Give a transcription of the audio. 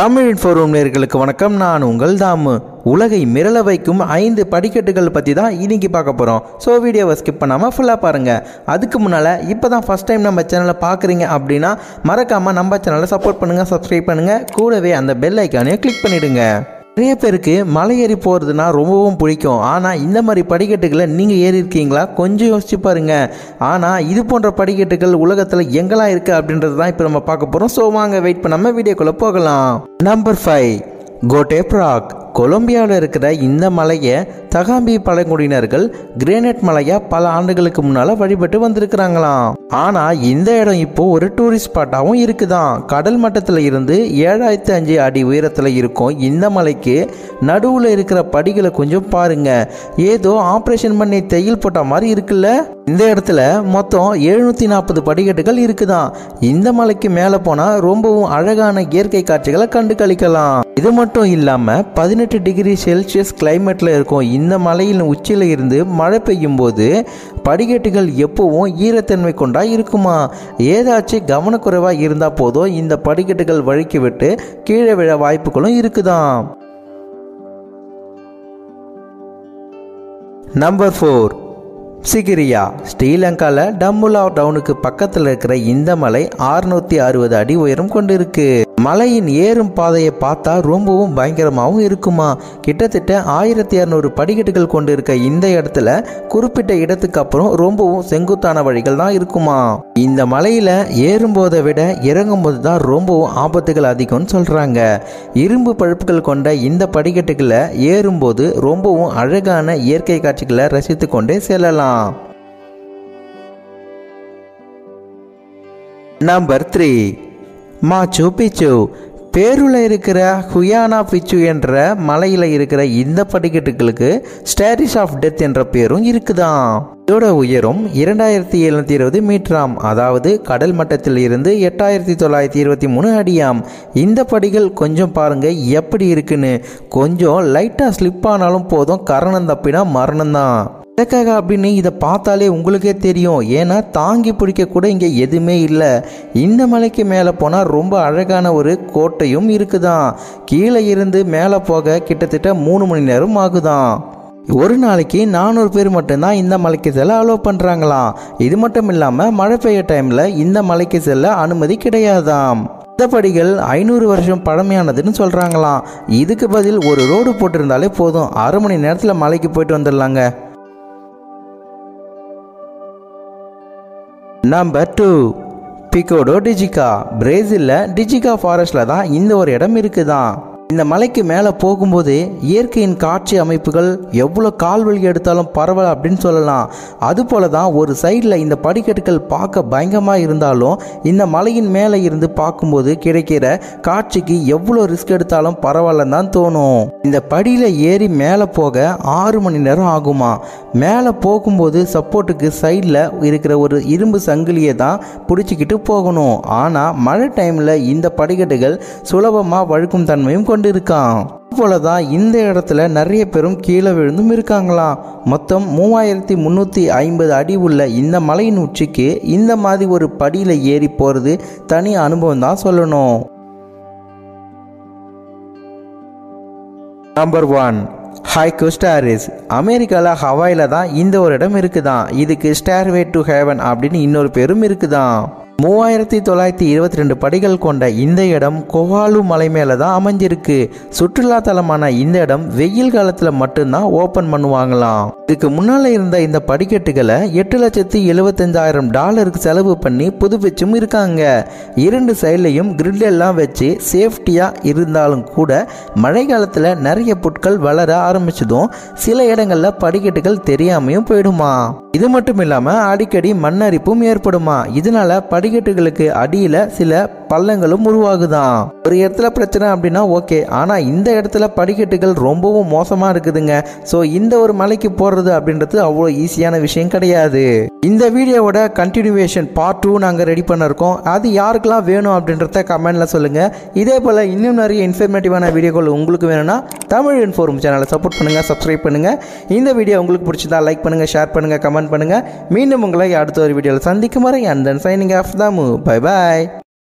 Tamil forum நேர்களுக்கு வணக்கம். நான் உங்கள் தாமு. உலகை மிரள வைக்கும் ஐந்து படிக்கட்டுகள் பற்றி தான் இன்னைக்கு பார்க்க போகிறோம் ஸோ வீடியோவை ஸ்கிப் பண்ணாமல் ஃபுல்லாக பாருங்கள் அதுக்கு முன்னால் இப்போ தான் ஃபஸ்ட் டைம் நம்ம சேனலை பார்க்குறீங்க அப்படின்னா மறக்காமல் நம்ம சேனலை சப்போர்ட் பண்ணுங்கள் சப்ஸ்கிரைப் பண்ணுங்கள் கூடவே அந்த பெல் ஐக்கானையும் கிளிக் பண்ணிவிடுங்க நிறைய பேருக்கு மலை ஏறி போகிறதுனா ரொம்பவும் பிடிக்கும். ஆனால் இந்த மாதிரி படிக்கட்டுகளை நீங்கள் ஏறி இருக்கீங்களா? கொஞ்சம் யோசிச்சு பாருங்க. ஆனால் இது போன்ற படிக்கட்டுகள் உலகத்தில் எங்கெல்லாம் இருக்குது அப்படின்றது தான் இப்போ நம்ம பார்க்க போகிறோம் ஸோ வாங்க வெயிட் பண்ணாமல் வீடியோக்குள்ளே போகலாம். நம்பர் ஃபைவ் கோட்டே ப்ராக். கொலம்பியாவில் இருக்கிற இந்த மலையை தகாம்பி பழங்குடியினர்கள் கிரேனைட் மலையா பல ஆண்டுகளுக்கு முன்னால் வழிபட்டு வந்திருக்கிறாங்களாம். ஆனால் இந்த இடம் இப்போ ஒரு டூரிஸ்ட் ஸ்பாட்டாகவும் இருக்குதான் கடல் மட்டத்தில் இருந்து ஏழாயிரத்தி அஞ்சு அடி உயரத்தில் இருக்கும் இந்த மலைக்கு நடுவில் இருக்கிற படிகளை கொஞ்சம் பாருங்க. ஏதோ ஆப்ரேஷன் பண்ணி தையல் போட்ட மாதிரி இருக்குல்ல? இந்த இடத்துல மொத்தம் எழுநூற்றி நாற்பது படிக்கட்டுகள் இருக்குதான் இந்த மலைக்கு மேலே போனால் ரொம்பவும் அழகான இயற்கை காட்சிகளை கண்டு கழிக்கலாம் இது மட்டும் இல்லாமல் பதினெட்டு டிகிரி செல்சியஸ் கிளைமேட்டில் இருக்கும் இந்த மலையின் உச்சியில் இருந்து மழை பெய்யும் போது படிக்கட்டுகள் எப்பவும் ஈரத்தன்மை கொண்டா இருக்குமா? ஏதாச்சும் கவனக்குறைவாக இருந்தால் போதும் இந்த படிக்கட்டுகள் வழுக்கி விட்டு கீழே விழ வாய்ப்புகளும் இருக்குதாம். நம்பர் ஃபோர் சிகிரியா ஸ்ரீலங்காவில் டம்புலா டவுனுக்கு பக்கத்தில் இருக்கிற இந்த மலை 660 அறுபது அடி உயரம் கொண்டிருக்கு. மலையின் ஏறும் பாதையை பார்த்தா ரொம்பவும் பயங்கரமாகவும் இருக்குமா? கிட்டத்தட்ட ஆயிரத்தி இரநூறு படிக்கட்டுகள் கொண்டு இருக்க இந்த இடத்துல குறிப்பிட்ட இடத்துக்கு அப்புறம் ரொம்பவும் செங்குத்தான வழிகள் தான் இருக்குமா? இந்த மலையில ஏறும்போதை விட இறங்கும்போது தான் ரொம்பவும் ஆபத்துகள் அதிகம்னு சொல்றாங்க. இரும்பு பழுப்புகள் கொண்ட இந்த படிக்கட்டுகளை ஏறும்போது ரொம்பவும் அழகான இயற்கை காட்சிகளை ரசித்து கொண்டே செல்லலாம். நம்பர் த்ரீ மாச்சு பிச்சு பேருல இருக்கிற ஹுயானா பிச்சு என்ற மலையில் இருக்கிற இந்த படிக்கட்டுகளுக்கு ஸ்டேரிஸ் ஆஃப் டெத் என்ற பேரும் இருக்குதாம். இதோட உயரம் இரண்டாயிரத்தி எழுநூத்தி இருபது மீட்டராம். அதாவது கடல் மட்டத்தில் இருந்து எட்டாயிரத்தி தொள்ளாயிரத்தி இருபத்தி மூணு அடியாம். இந்த படிகள் கொஞ்சம் பாருங்க எப்படி இருக்குன்னு. கொஞ்சம் லைட்டாக ஸ்லிப் ஆனாலும் போதும். கரணம் தப்பினா மரணம் தான். எதுக்காக அப்படின்னு இதை பார்த்தாலே உங்களுக்கே தெரியும். ஏன்னா தாங்கி பிடிக்க கூட இங்கே எதுவுமே இல்லை. இந்த மலைக்கு மேலே போனால் ரொம்ப அழகான ஒரு கோட்டையும் இருக்குதாம் கீழே இருந்து மேலே போக கிட்டத்தட்ட மூணு மணி நேரம் ஆகுதாம் ஒரு நாளைக்கு நானூறு பேர் மட்டும்தான் இந்த மலைக்கு செல்ல அலோவ் பண்ணுறாங்களாம் இது மட்டும் இல்லாமல் மழை பெய்ய டைமில் இந்த மலைக்கு செல்ல அனுமதி கிடையாதாம். இந்த படிகள் ஐநூறு வருஷம் பழமையானதுன்னு சொல்கிறாங்களாம் இதுக்கு பதில் ஒரு ரோடு போட்டிருந்தாலே போதும். அரை மணி நேரத்தில் மலைக்கு போயிட்டு வந்துடலாங்க. நம்பர் டூ பிகோடோ டிஜிகா பிரேசிலில் டிஜிகா ஃபாரஸ்டில் தான் இந்த ஒரு இடம் இருக்குதான். இந்த மலைக்கு மேலே போகும்போது இயற்கையின் காட்சி அமைப்புகள் எவ்வளோ கால்வழி எடுத்தாலும் பரவாயில்ல அப்படின்னு சொல்லலாம். அதுபோல தான் ஒரு சைடில் இந்த படிக்கட்டுகள் பார்க்க பயங்கரமாக இருந்தாலும் இந்த மலையின் மேலே இருந்து பார்க்கும்போது கிடைக்கிற காட்சிக்கு எவ்வளோ ரிஸ்க் எடுத்தாலும் பரவாயில்லன்னு தான் தோணும். இந்த படியில் ஏறி மேலே போக ஆறு மணி நேரம் ஆகுமா? மேலே போகும்போது சப்போர்ட்டுக்கு சைடில் இருக்கிற ஒரு இரும்பு சங்கிலியை தான் பிடிச்சிக்கிட்டு போகணும். ஆனால் மழை டைமில் இந்த படிக்கட்டுகள் சுலபமாக வழுக்கும் தன்மையும் கொண்டு இருக்கான் போல தான் இந்த இடத்துல நிறைய பேரும் கீழே விழுந்தும் இருக்காங்களாம். மொத்தம் மூவாயிரத்தி முந்நூற்றி ஐம்பது அடி உள்ள இந்த மலையின் உச்சிக்கு இந்த மாதிரி ஒரு படியில் ஏறி போகிறது தனி அனுபவம் தான் சொல்லணும். நம்பர் ஒன் ஹைகோ ஸ்டாரிஸ் அமெரிக்காவில் ஹவாயில் தான் இந்த ஒரு இடம் இருக்குதான். இதுக்கு ஸ்டார்வே டு ஹேவன் அப்படின்னு இன்னொரு பேரும் இருக்குதான். மூவாயிரத்தி தொள்ளாயிரத்தி இருபத்தி ரெண்டு படிகள் கொண்ட இந்த இடம் கொவாலு மலை மேலே தான் அமைஞ்சிருக்கு. சுற்றுலா தலமான இந்த இடம் வெயில் காலத்தில் மட்டும்தான் ஓப்பன் பண்ணுவாங்களாம். இதுக்கு முன்னால் இருந்த இந்த படிக்கட்டுகளை எட்டு லட்சத்தி எழுபத்தஞ்சாயிரம் டாலருக்கு செலவு பண்ணி புதுப்பிச்சும் இருக்காங்க. இரண்டு சைட்லையும் கிரில் எல்லாம் வச்சு சேஃப்டியாக இருந்தாலும் கூட மழை காலத்தில் நிறைய புட்கள் வளர ஆரம்பிச்சதும் சில இடங்களில் படிக்கட்டுகள் தெரியாமையும் போயிடுமா இது மட்டும் இல்லாமல் அடிக்கடி மண்ணரிப்பும் ஏற்படுமா இதனால படி படிக்கட்டுகளுக்கு அடியில் சில பள்ளங்களும் உருவாகுதாம். ஒரு இடத்துல பிரச்சனை அப்படின்னா ஓகே. ஆனால் இந்த இடத்துல படிக்கட்டுகள் ரொம்பவும் மோசமாக இருக்குதுங்க. ஸோ இந்த ஒரு மலைக்கு போடுறது அப்படின்றது அவ்வளோ ஈஸியான விஷயம் கிடையாது. இந்த வீடியோவோட கண்டினியூவேஷன் பார்ட் டூ நாங்கள் ரெடி பண்ணிருக்கோம். அது யாருக்கெல்லாம் வேணும் அப்படின்றத கமெண்ட்ல சொல்லுங்கள் இதே போல் இன்னும் நிறைய இன்ஃபர்மேட்டிவான வீடியோக்கள் உங்களுக்கு வேணும்னா தமிழ் இன்ஃபோரம் சேனலை சப்போர்ட் பண்ணுங்கள் சப்ஸ்கிரைப் பண்ணுங்கள் இந்த வீடியோ உங்களுக்கு பிடிச்சதா லைக் பண்ணுங்கள் ஷேர் பண்ணுங்கள் கமெண்ட் பண்ணுங்கள் மீண்டும் உங்களை அடுத்த ஒரு வீடியோவில் சந்திக்கும் வரை and then signing off ketemu. Bye bye.